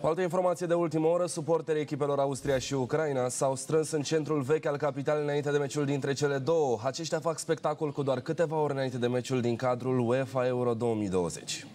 O altă informație de ultimă oră, suporterii echipelor Austria și Ucraina s-au strâns în centrul vechi al capitalei înainte de meciul dintre cele două. Aceștia fac spectacol cu doar câteva ore înainte de meciul din cadrul UEFA Euro 2020.